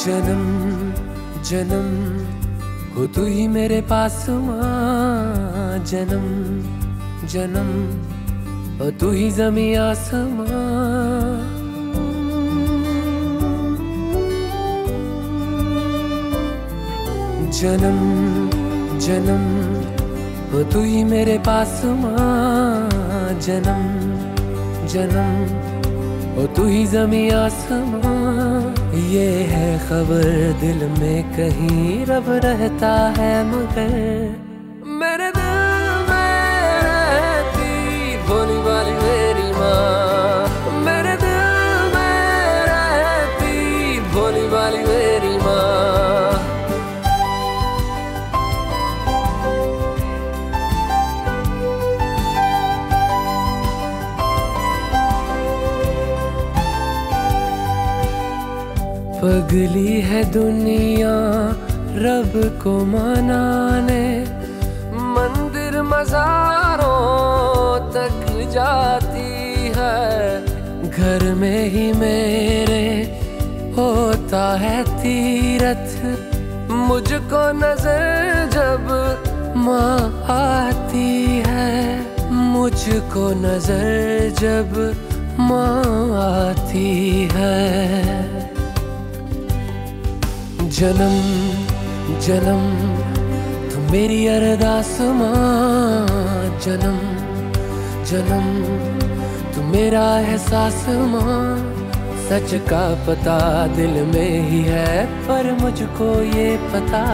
जन्म जन्म हो तू ही मेरे पास माँ जन्म जन्म हो तू ही जमी आसमां। जन्म जन्म हो तू ही मेरे पास माँ जन्म जन्म हो तू ही जमी आसमां, ये है खबर दिल में कहीं रब रहता है मगर। मेरे दिल में रहती भोली वाली मेरी माँ। मेरे दिल में रहती भोली वाली मेरी पगली है दुनिया, रब को मनाने। मंदिर मजारों तक जाती है। घर में ही मेरे होता है तीरथ। मुझको नज़र जब माँ आती है, मुझको नज़र जब माँ आती है। जन्म जन्म, तू मेरी अरदास जन्म जन्म, तू मेरा एहसास माँ सच का पता दिल में ही है, पर मुझको ये पता।